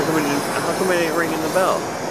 How come, it didn't, how come it ain't ringing the bell?